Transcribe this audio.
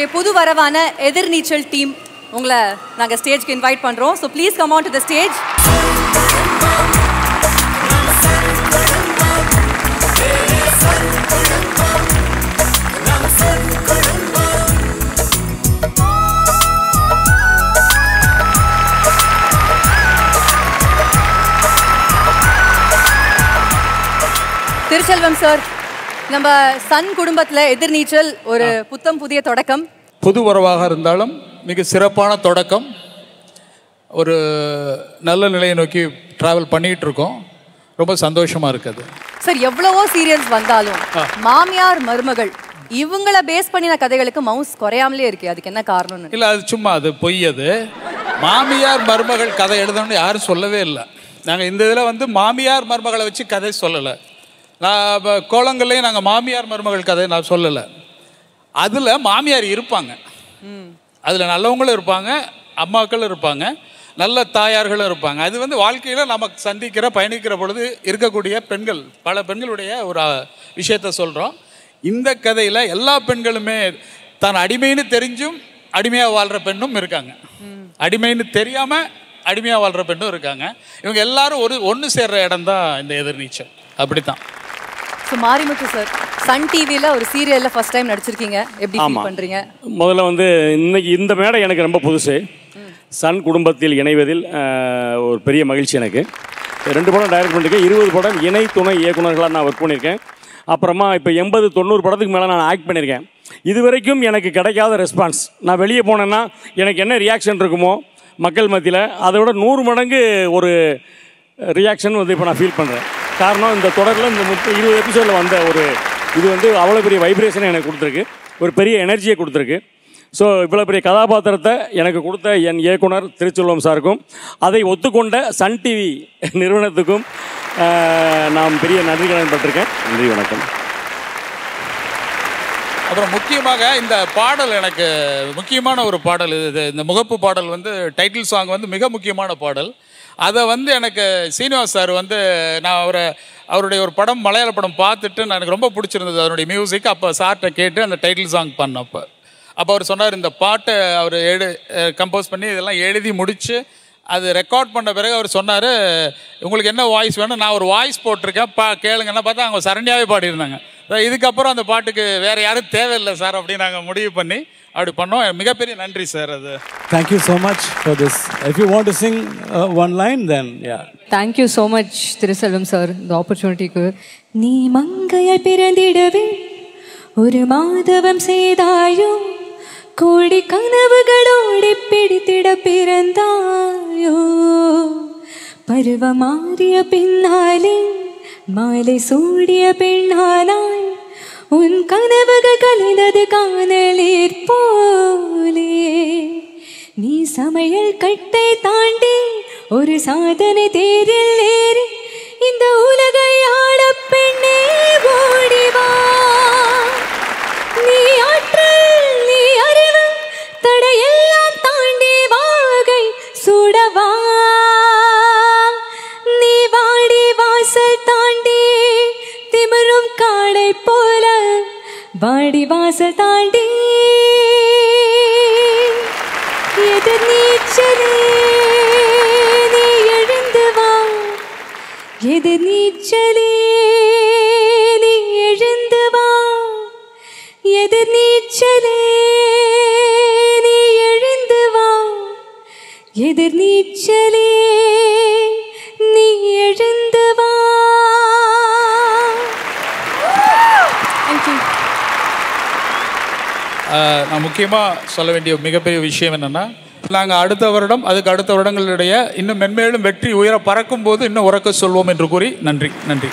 எங்களுடைய புது வரவான எதிர்நீச்சல் டீம் உங்களை நாங்கள் ஸ்டேஜ்க்கு இன்வைட் பண்ணுறோம் so please come on to the stage Thiruchelvam sir நம்ம சன் குடும்பத்துல எதிர்நீச்சல் ஒரு புத்தம் புதிய தொடக்கம். புது உறவாக இருந்தாலும் மிக சிறப்பான தொடக்கம். ஒரு நல்ல நிலையை நோக்கி ட்ராவல் பண்ணிகிட்டு இருக்கோம் ரொம்ப சந்தோஷமாக இருக்குது. சார் எவ்வளவோ சீரியல்ஸ் வந்தாலும் மாமியார் மருமகள் இவங்கள பேஸ் பண்ணின கதைகளுக்கு மவுஸ் குறையாமலே இருக்கு அதுக்கு என்ன காரணம்னு? இல்லை அது சும்மா அது பொய் அது. மாமியார் மருமகள் கதை எழுதணும்னு யாரும் சொல்லவே இல்லை. நாங்கள் இந்த இதில் வந்து மாமியார் மருமகளை வச்சு கதை சொல்லலை. நான் கோலங்கள்லேயும் நாங்கள் மாமியார் மருமகள் கதை நான் சொல்லலை. அதில் மாமியார் இருப்பாங்க. அதில் நல்லவங்களும் இருப்பாங்க அம்மாக்களும் இருப்பாங்க நல்ல தாயார்களும் இருப்பாங்க. அது வந்து வாழ்க்கையில் நமக்கு சந்திக்கிற பயணிக்கிற பொழுது இருக்கக்கூடிய பெண்கள் பல பெண்களுடைய ஒரு விஷயத்த சொல்கிறோம் இந்த கதையில் எல்லா பெண்களுமே தான் அடிமைன்னு தெரிஞ்சும் அடிமையாக வாழ்கிற பெண்ணும் இருக்காங்க. அடிமைன்னு தெரியாமல் அடிமையாக வாழ்கிற பெண்ணும் இருக்காங்க. இவங்க எல்லாரும் ஒரு ஒன்று சேர்ற இடம் தான் இந்த எதிர்நீச்சல். அப்படி தான் ஸோ மாரிமுத்து சார் சன் டிவில ஒரு சீரியல்ல ஃபர்ஸ்ட் டைம் நடிச்சிருக்கீங்க. எப்படி ஃபீல். பண்றீங்க? முதல்ல வந்து இன்னைக்கு இந்த மேடை எனக்கு ரொம்ப புதுசு. சன் குடும்பத்தில் இணைவதில் ஒரு பெரிய மகிழ்ச்சி எனக்கு. ரெண்டு படம் டைரக்ட் பண்ணியிருக்கேன் இருபது படம் இணை துணை இயக்குனர்களாக நான் ஒர்க் பண்ணியிருக்கேன் அப்புறமா இப்போ எண்பது தொண்ணூறு படத்துக்கு மேலே நான் ஆக்ட் பண்ணியிருக்கேன் இது வரைக்கும் எனக்கு கிடைக்காத ரெஸ்பான்ஸ் நான் வெளியே போனேன்னா எனக்கு என்ன ரியாக்ஷன் இருக்குமோ மக்கள் மத்தியில் அதை விட நூறு மடங்கு ஒரு ரியாக்ஷன் வந்து இப்போ நான் ஃபீல் பண்ணுறேன் காரணம் இந்த தொடரில் இந்த முப்பது இருபது எபிசோடில் வந்த ஒரு இது வந்து அவ்வளோ பெரிய வைப்ரேஷனை எனக்கு கொடுத்துருக்கு. ஒரு பெரிய எனர்ஜியை கொடுத்துருக்கு. ஸோ இவ்வளோ பெரிய கதாபாத்திரத்தை எனக்கு கொடுத்த என் இயக்குனர் திருச்செல்வம் சாருக்கும் அதை ஒத்துக்கொண்ட சன் டிவி நிறுவனத்துக்கும் நான் பெரிய நன்றி கடன் பட்டிருக்கேன் நன்றி வணக்கம். அப்புறம் முக்கியமாக இந்த பாடல் எனக்கு முக்கியமான ஒரு பாடல் இது இந்த முகப்பு பாடல் வந்து டைட்டில் சாங் வந்து மிக முக்கியமான பாடல். அதை வந்து எனக்கு சீனிவாஸ் சார் வந்து நான் அவரை அவருடைய ஒரு படம் மலையாள படம் பார்த்துட்டு நான் எனக்கு ரொம்ப பிடிச்சிருந்தது அவருடைய மியூசிக் அப்போ சார்கிட்ட கேட்டு அந்த டைட்டில் சாங் பண்ணப்போ. அப்போ அப்போ அவர் சொன்னார் இந்த பாட்டை அவர் எடு கம்போஸ் பண்ணி இதெல்லாம் எழுதி முடித்து அது ரெக்கார்ட் பண்ண பிறகு அவர் சொன்னார் உங்களுக்கு என்ன வாய்ஸ் வேணும்? நான் ஒரு வாய்ஸ் போட்டிருக்கேன். பா கேளுங்கன்னா பார்த்தா அவங்க சரண்யாவே பாடியிருந்தாங்க. இதுக்கப்புறம் அந்த பாட்டுக்கு வேறு யாரும் தேவையில்லை சார் அப்படின்னு நாங்கள் முடிவு பண்ணி அப்படி பண்ணோம். மிகப்பெரிய நன்றி சார் அது. Thank you so much for this. If you want to sing uh, one line, then yeah. Thank you so much Thiruchelvam sir இந்த ஆப்பர்ச்சுனிட்டிக்கு நீ மங்கையாய் பிறந்திடவே ஒரு மாதவம் செய்தாயோ கோடி கனவுகளோடு பிடித்திட பிறந்தாயோ பருவம் மாறிய பின்னாலே மாலை சூடிய பெண்ணானாய் உன் கனவுகள் கலைந்தது காணலீர் போலே நீ சமையல் கட்டை தாண்டி ஒரு சாதனை தேரில் ஏறி இந்த உலகை மலை போல வாடி வாசல் தாண்டி. எதிர் நீச்சலே நீ எழுந்து வா. எதிர் நீச்சலே நீ எழுந்து வா. எதிர் நீச்சலே நீ எழுந்து வா. எதிர் நீச்சலே நீ எழுந்து வா. நான் முக்கியமாக சொல்ல வேண்டிய மிகப்பெரிய விஷயம் என்னென்னா நாங்கள் அடுத்த வருடம் அதுக்கு அடுத்த வருடங்களுடைய இன்னும் மென்மேலும் வெற்றி உயர பறக்கும் போது இன்னும் உறக்க சொல்வோம் என்று கூறி நன்றி நன்றி.